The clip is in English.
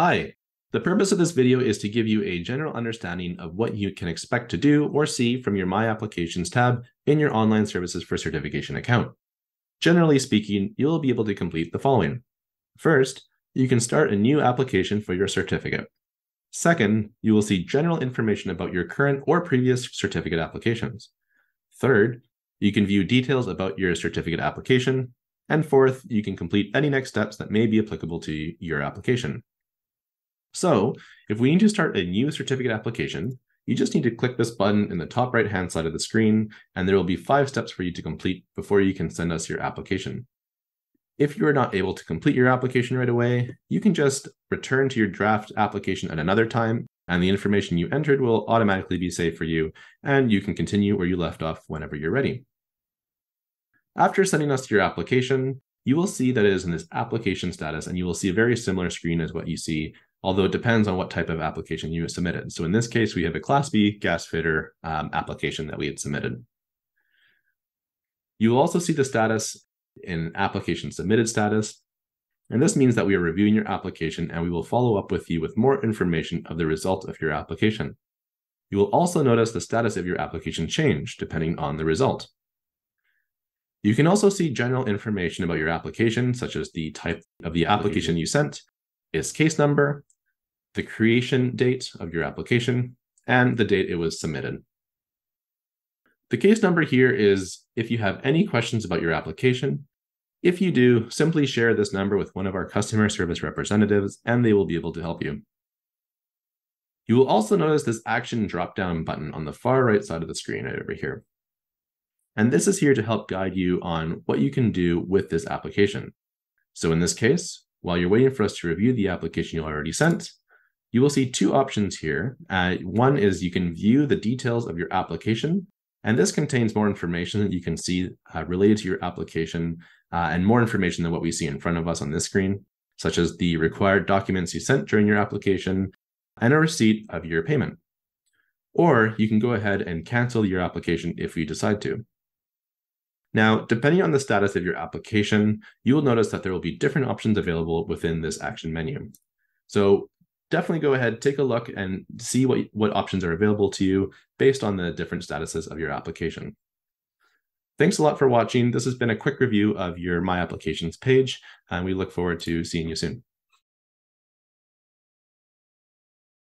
Hi, the purpose of this video is to give you a general understanding of what you can expect to do or see from your My Applications tab in your Online Services for Certification account. Generally speaking, you'll be able to complete the following. First, you can start a new application for your certificate. Second, you will see general information about your current or previous certificate applications. Third, you can view details about your certificate application. And fourth, you can complete any next steps that may be applicable to your application. So if we need to start a new certificate application, you just need to click this button in the top right hand side of the screen, and there will be five steps for you to complete before you can send us your application. If you are not able to complete your application right away, you can just return to your draft application at another time, and the information you entered will automatically be saved for you, and you can continue where you left off whenever you're ready. After sending us your application, you will see that it is in this application status, and you will see a very similar screen as what you see although it depends on what type of application you submitted. So in this case, we have a Class B gas fitter um, application that we had submitted. You will also see the status in application submitted status. And this means that we are reviewing your application and we will follow up with you with more information of the result of your application. You will also notice the status of your application change depending on the result. You can also see general information about your application, such as the type of the application you sent, its case number, the creation date of your application, and the date it was submitted. The case number here is if you have any questions about your application. If you do, simply share this number with one of our customer service representatives and they will be able to help you. You will also notice this action drop-down button on the far right side of the screen right over here. And this is here to help guide you on what you can do with this application. So in this case, while you're waiting for us to review the application you already sent, you will see two options here. Uh, one is you can view the details of your application, and this contains more information that you can see uh, related to your application uh, and more information than what we see in front of us on this screen, such as the required documents you sent during your application and a receipt of your payment. Or you can go ahead and cancel your application if you decide to. Now, depending on the status of your application, you will notice that there will be different options available within this action menu. So definitely go ahead, take a look and see what, what options are available to you based on the different statuses of your application. Thanks a lot for watching. This has been a quick review of your My Applications page, and we look forward to seeing you soon.